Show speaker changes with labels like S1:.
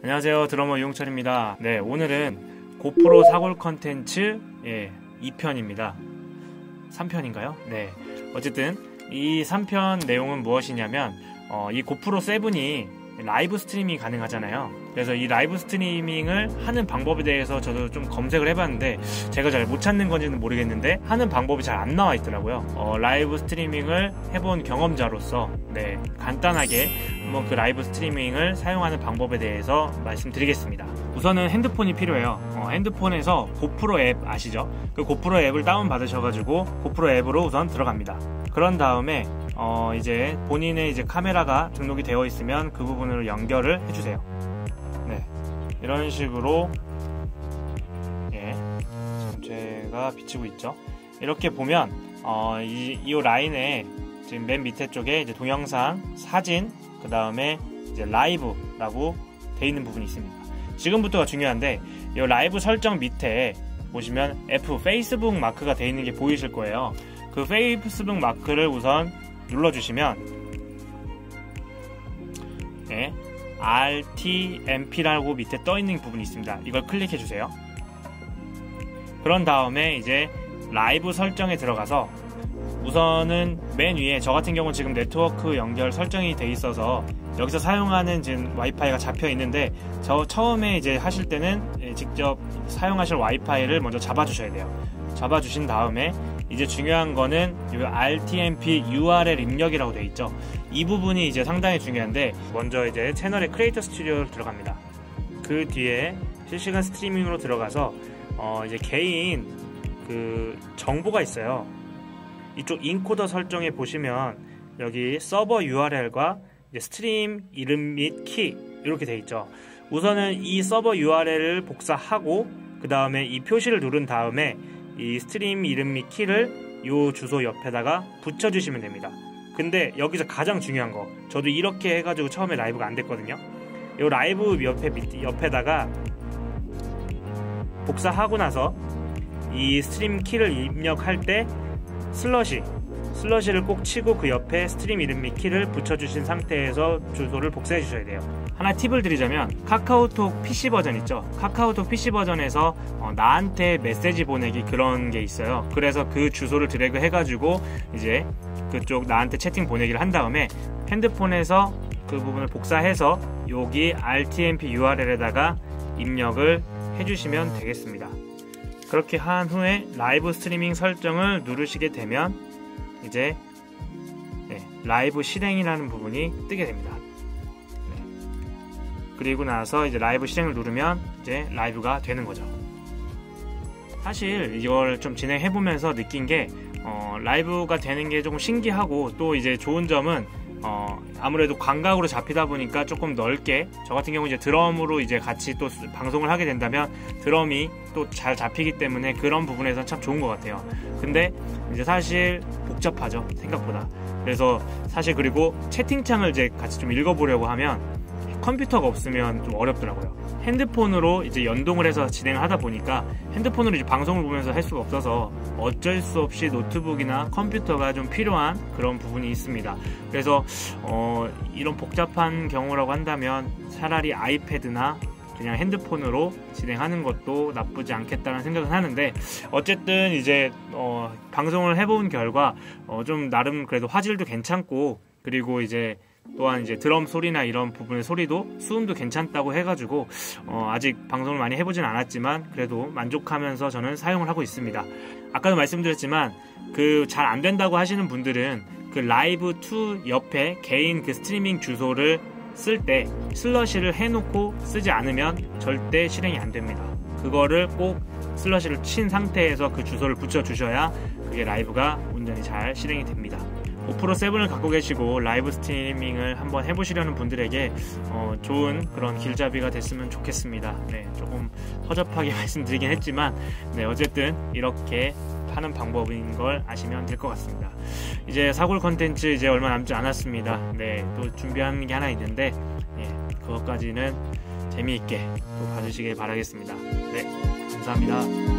S1: 안녕하세요 드러머 유용철입니다 네 오늘은 고프로 사골 컨텐츠 예, 2편입니다 3편인가요? 네 어쨌든 이 3편 내용은 무엇이냐면 어, 이 고프로 7이 라이브 스트리밍이 가능하잖아요. 그래서 이 라이브 스트리밍을 하는 방법에 대해서 저도 좀 검색을 해봤는데 제가 잘 못 찾는 건지는 모르겠는데 하는 방법이 잘 안 나와 있더라고요. 어, 라이브 스트리밍을 해본 경험자로서 네 간단하게 한번 그 라이브 스트리밍을 사용하는 방법에 대해서 말씀드리겠습니다. 우선은 핸드폰이 필요해요. 어, 핸드폰에서 고프로 앱 아시죠? 그 고프로 앱을 다운 받으셔가지고 고프로 앱으로 우선 들어갑니다. 그런 다음에 어 이제 본인의 이제 카메라가 등록이 되어 있으면 그 부분으로 연결을 해주세요. 네, 이런 식으로 예, 제가 비치고 있죠. 이렇게 보면 어, 이, 이 라인에 지금 맨 밑에 쪽에 이제 동영상, 사진, 그 다음에 이제 라이브라고 돼 있는 부분이 있습니다. 지금부터가 중요한데 이 라이브 설정 밑에 보시면 F 페이스북 마크가 돼 있는 게 보이실 거예요. 그 페이스북 마크를 우선 눌러주시면 네, RTMP라고 밑에 떠 있는 부분이 있습니다. 이걸 클릭해 주세요. 그런 다음에 이제 라이브 설정에 들어가서 우선은 맨 위에 저 같은 경우는 지금 네트워크 연결 설정이 돼 있어서 여기서 사용하는 지금 와이파이가 잡혀 있는데 저 처음에 이제 하실 때는 예, 직접 사용하실 와이파이를 먼저 잡아 주셔야 돼요. 잡아 주신 다음에 이제 중요한 거는 이 RTMP URL 입력이라고 되어 있죠. 이 부분이 이제 상당히 중요한데 먼저 이제 채널의 Creator Studio로 들어갑니다. 그 뒤에 실시간 스트리밍으로 들어가서 어 이제 개인 그 정보가 있어요. 이쪽 인코더 설정에 보시면 여기 서버 URL과 stream 이름 및 키 이렇게 되어 있죠. 우선은 이 서버 URL을 복사하고 그 다음에 이 표시를 누른 다음에 이 stream 이름 및 키를 이 주소 옆에다가 붙여주시면 됩니다. 근데 여기서 가장 중요한 거 저도 이렇게 해가지고 처음에 라이브가 안 됐거든요. 이 라이브 옆에 옆에다가 복사하고 나서 이 stream 키를 입력할 때 slash slash를 꼭 치고 그 옆에 stream 이름 및 키를 붙여주신 상태에서 주소를 복사해 주셔야 돼요. 하나 팁을 드리자면 카카오톡 PC 버전 있죠. 카카오톡 PC 버전에서 어, 나한테 메시지 보내기 그런 게 있어요. 그래서 그 주소를 드래그 해가지고 이제 그쪽 나한테 채팅 보내기를 한 다음에 핸드폰에서 그 부분을 복사해서 여기 RTMP URL에다가 입력을 해주시면 되겠습니다. 그렇게 한 후에 라이브 스트리밍 설정을 누르시게 되면 이제 네, 라이브 실행이라는 부분이 뜨게 됩니다. 네. 그리고 나서 이제 라이브 실행을 누르면 이제 라이브가 되는 거죠. 사실 이걸 좀 진행해 보면서 느낀 게 어, 라이브가 되는 게 조금 신기하고 또 이제 좋은 점은 어, 아무래도 광각으로 잡히다 보니까 조금 넓게 저 같은 경우 이제 드럼으로 이제 같이 또 방송을 하게 된다면 드럼이 또 잘 잡히기 때문에 그런 부분에서 참 좋은 것 같아요. 근데 이제 사실 복잡하죠 생각보다. 그래서 사실 그리고 채팅창을 이제 같이 좀 읽어보려고 하면 컴퓨터가 없으면 좀 어렵더라고요. 핸드폰으로 이제 연동을 해서 진행을 하다 보니까 핸드폰으로 이제 방송을 보면서 할 수가 없어서 어쩔 수 없이 노트북이나 컴퓨터가 좀 필요한 그런 부분이 있습니다. 그래서 어, 이런 복잡한 경우라고 한다면 차라리 아이패드나 그냥 핸드폰으로 진행하는 것도 나쁘지 않겠다는 생각을 하는데 어쨌든 이제 어, 방송을 해본 결과 어, 좀 나름 그래도 화질도 괜찮고 그리고 이제 또한 이제 드럼 소리나 이런 부분의 소리도 수음도 괜찮다고 해가지고 어, 아직 방송을 많이 해보진 않았지만 그래도 만족하면서 저는 사용을 하고 있습니다. 아까도 말씀드렸지만 그 잘 안 된다고 하시는 분들은 그 라이브 2 옆에 개인 그 스트리밍 주소를 쓸 때 slash를 해놓고 쓰지 않으면 절대 실행이 안 됩니다. 그거를 꼭 slash를 친 상태에서 그 주소를 붙여 주셔야 그게 라이브가 온전히 잘 실행이 됩니다. 고프로 7을 갖고 계시고 라이브 스트리밍을 한번 해보시려는 분들에게 어, 좋은 그런 길잡이가 됐으면 좋겠습니다. 네, 조금 허접하게 말씀드리긴 했지만, 네, 어쨌든 이렇게 하는 방법인 걸 아시면 될 것 같습니다. 이제 사골 컨텐츠 이제 얼마 남지 않았습니다. 네, 또 준비하는 게 하나 있는데, 네, 그것까지는 재미있게 또 봐주시길 바라겠습니다. 네, 감사합니다.